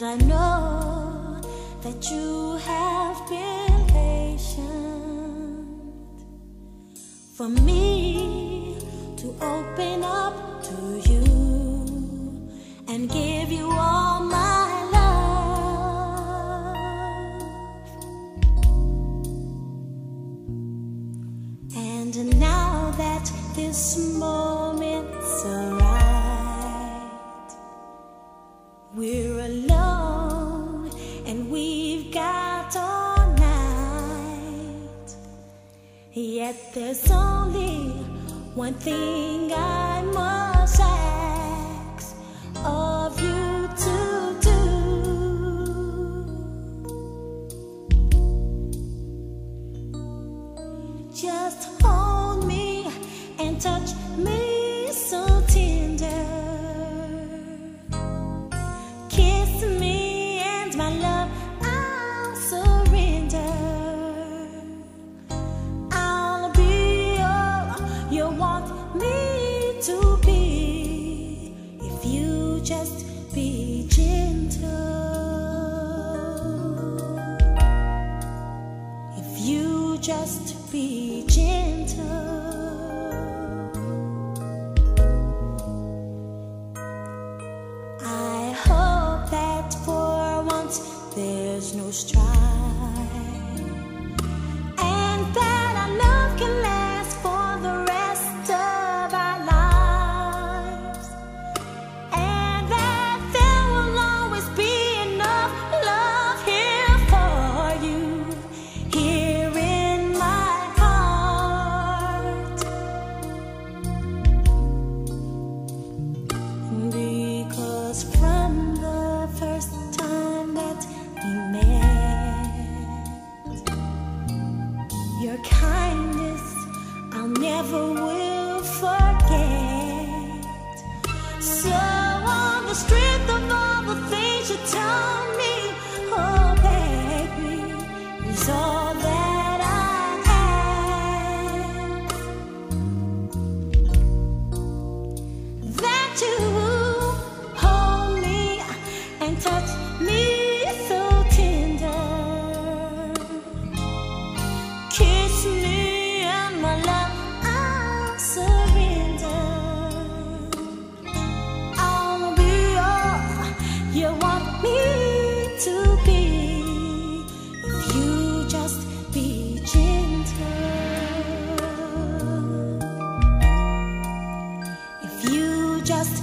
I know that you have been patient for me to open up to you and give you all my love. And now that this moment's Yet there's only one thing I must ask me to be if you just be gentle. If you just be gentle. So on the strength of all the things you told me, just